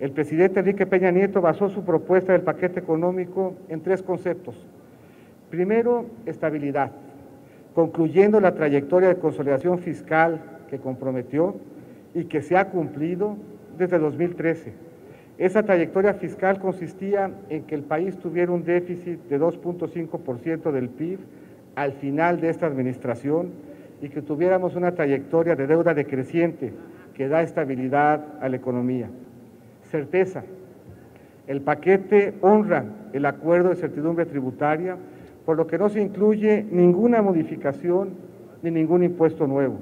El presidente Enrique Peña Nieto basó su propuesta del paquete económico en tres conceptos. Primero, estabilidad, concluyendo la trayectoria de consolidación fiscal que comprometió y que se ha cumplido desde 2013. Esa trayectoria fiscal consistía en que el país tuviera un déficit de 2.5% del PIB al final de esta administración y que tuviéramos una trayectoria de deuda decreciente que da estabilidad a la economía. Certeza. El paquete honra el acuerdo de certidumbre tributaria, por lo que no se incluye ninguna modificación ni ningún impuesto nuevo.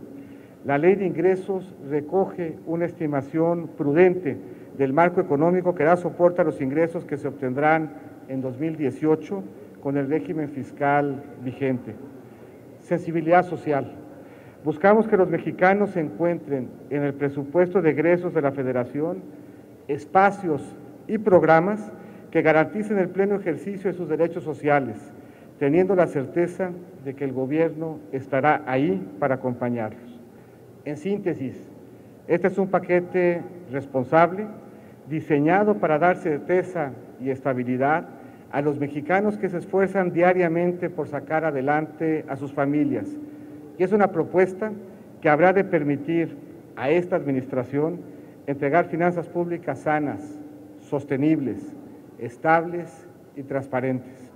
La ley de ingresos recoge una estimación prudente del marco económico que da soporte a los ingresos que se obtendrán en 2018 con el régimen fiscal vigente. Sensibilidad social. Buscamos que los mexicanos se encuentren en el presupuesto de egresos de la Federación espacios y programas que garanticen el pleno ejercicio de sus derechos sociales, teniendo la certeza de que el gobierno estará ahí para acompañarlos. En síntesis, este es un paquete responsable, diseñado para dar certeza y estabilidad a los mexicanos que se esfuerzan diariamente por sacar adelante a sus familias. Y es una propuesta que habrá de permitir a esta administración entregar finanzas públicas sanas, sostenibles, estables y transparentes.